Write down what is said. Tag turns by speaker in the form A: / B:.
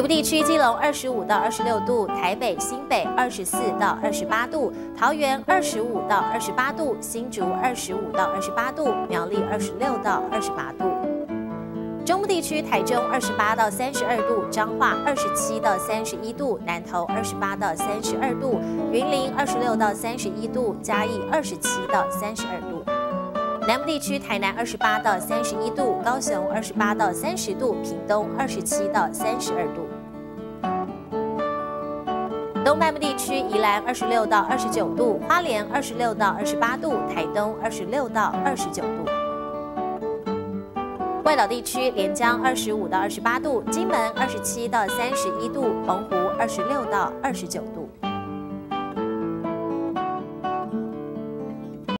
A: 北部地区，基隆二十五到二十六度，台北、新北二十四到二十八度，桃园二十五到二十八度，新竹二十五到二十八度，苗栗二十六到二十八度。中部地区，台中二十八到三十二度，彰化二十七到三十一度，南投二十八到三十二度，云林二十六到三十一度，嘉义二十七到三十二度。南部地区，台南二十八到三十一度，高雄二十八到三十度，屏东二十七到三十二度。东半部地区，宜兰二十六到二十九度，花莲二十六到二十八度，台东二十六到二十九度。外岛地区，连江二十五到二十八度，金门二十七到三十一度，澎湖二十六到二十九度。